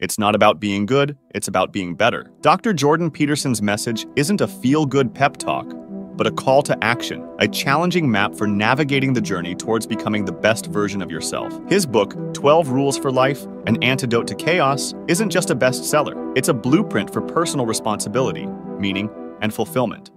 It's not about being good, it's about being better. Dr. Jordan Peterson's message isn't a feel good pep talk, but a call to action, a challenging map for navigating the journey towards becoming the best version of yourself. His book, 12 Rules for Life An Antidote to Chaos, isn't just a bestseller, it's a blueprint for personal responsibility, meaning, and fulfillment.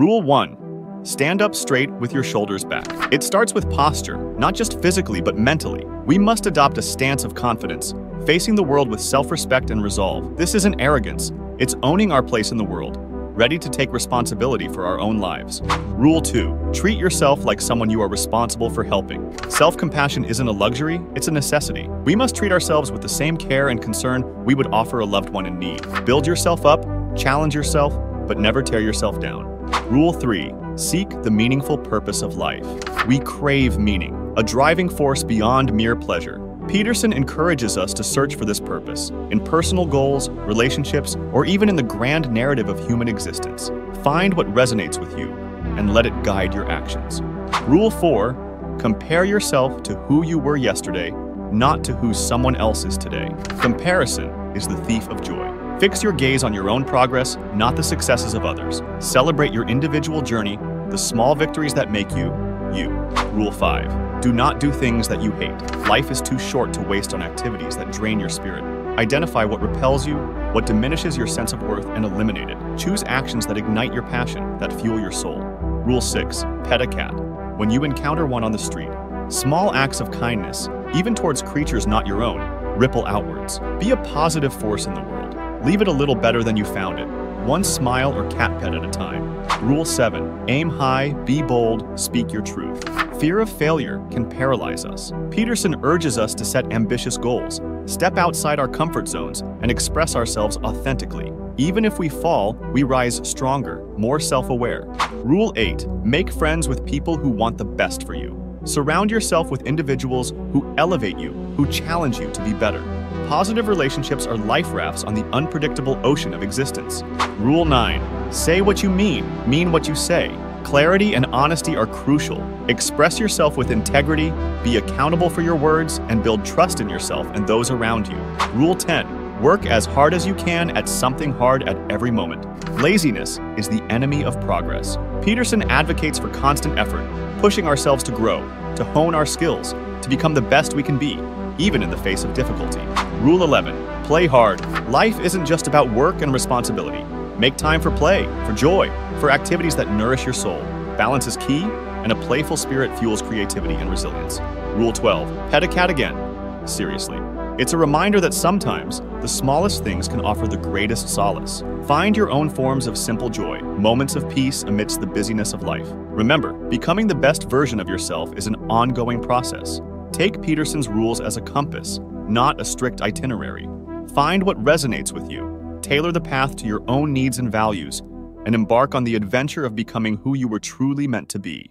Rule 1. Stand up straight with your shoulders back. It starts with posture, not just physically but mentally. We must adopt a stance of confidence, facing the world with self-respect and resolve. This isn't arrogance, it's owning our place in the world, ready to take responsibility for our own lives. Rule 2. Treat yourself like someone you are responsible for helping. Self-compassion isn't a luxury, it's a necessity. We must treat ourselves with the same care and concern we would offer a loved one in need. Build yourself up, challenge yourself, but never tear yourself down. Rule 3. Seek the meaningful purpose of life. We crave meaning, a driving force beyond mere pleasure. Peterson encourages us to search for this purpose in personal goals, relationships, or even in the grand narrative of human existence. Find what resonates with you and let it guide your actions. Rule 4. Compare yourself to who you were yesterday, not to who someone else is today. Comparison is the thief of joy. Fix your gaze on your own progress, not the successes of others. Celebrate your individual journey, the small victories that make you, you. Rule 5. Do not do things that you hate. Life is too short to waste on activities that drain your spirit. Identify what repels you, what diminishes your sense of worth, and eliminate it. Choose actions that ignite your passion, that fuel your soul. Rule 6. Pet a cat. When you encounter one on the street, small acts of kindness, even towards creatures not your own, ripple outwards. Be a positive force in the world. Leave it a little better than you found it, one smile or cat pet at a time. Rule 7. Aim high, be bold, speak your truth. Fear of failure can paralyze us. Peterson urges us to set ambitious goals, step outside our comfort zones, and express ourselves authentically. Even if we fall, we rise stronger, more self-aware. Rule 8. Make friends with people who want the best for you. Surround yourself with individuals who elevate you, who challenge you to be better. Positive relationships are life rafts on the unpredictable ocean of existence. Rule 9. Say what you mean, mean what you say. Clarity and honesty are crucial. Express yourself with integrity, be accountable for your words, and build trust in yourself and those around you. Rule 10. Work as hard as you can at something hard at every moment. Laziness is the enemy of progress. Peterson advocates for constant effort, pushing ourselves to grow, to hone our skills, to become the best we can be, even in the face of difficulty. Rule 11. Play hard. Life isn't just about work and responsibility. Make time for play, for joy, for activities that nourish your soul. Balance is key, and a playful spirit fuels creativity and resilience. Rule 12. Pet a cat again. Seriously. It's a reminder that sometimes the smallest things can offer the greatest solace. Find your own forms of simple joy, moments of peace amidst the busyness of life. Remember, becoming the best version of yourself is an ongoing process. Take Peterson's rules as a compass, not a strict itinerary. Find what resonates with you, tailor the path to your own needs and values, and embark on the adventure of becoming who you were truly meant to be.